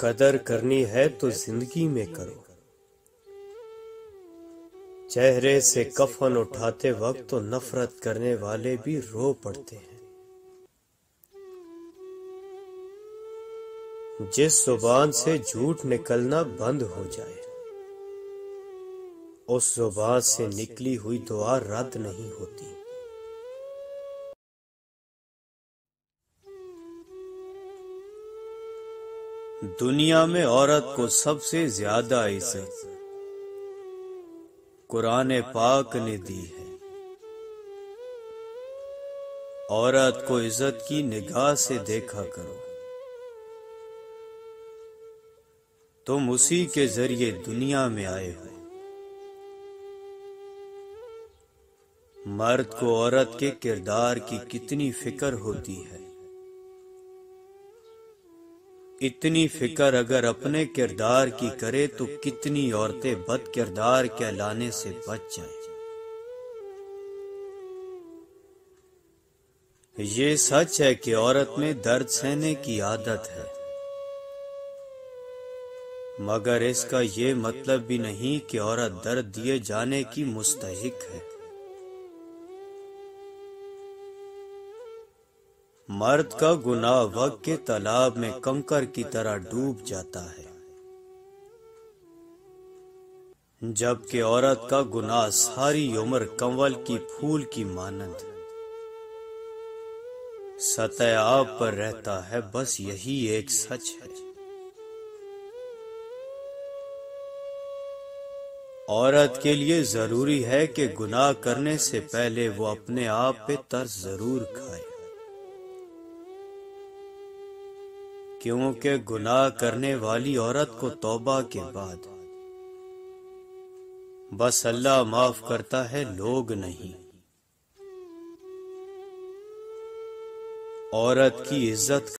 कदर करनी है तो ज़िंदगी में करो। चेहरे से कफन उठाते वक्त तो नफरत करने वाले भी रो पड़ते हैं। जिस ज़ुबान से झूठ निकलना बंद हो जाए, उस ज़ुबान से निकली हुई दुआ रद्द नहीं होती। दुनिया में औरत को सबसे ज़्यादा इज़्ज़त। कुरान पाक ने दी है। औरत को इज़्ज़त की निगाह से देखा करो। तुम उसी के ज़रिए दुनिया में आए हो। मर्द को औरत के किरदार की कितनी फ़िक्र होती है। इतनी फ़िक्र अगर अपने किरदार की करे तो कितनी औरतें बद किरदार कहलाने से बच जाए। ये सच है कि औरत में दर्द सहने की आदत है। मगर इसका ये मतलब भी नहीं कि औरत दर्द दिए जाने की मुस्तहिक है। मर्द का गुनाह वक्त के तालाब में कंकर की तरह डूब जाता है। जबकि औरत का गुनाह सारी उम्र कंवल की फूल की मानंद। सतह आप पर रहता है, बस यही एक सच है। औरत के लिए ज़रूरी है कि गुनाह करने से पहले वो अपने आप पे तरस ज़रूर खाए क्योंकि गुनाह करने वाली औरत को तौबा के बाद। बस अल्लाह माफ़ करता है, लोग नहीं। औरत की इज़्ज़त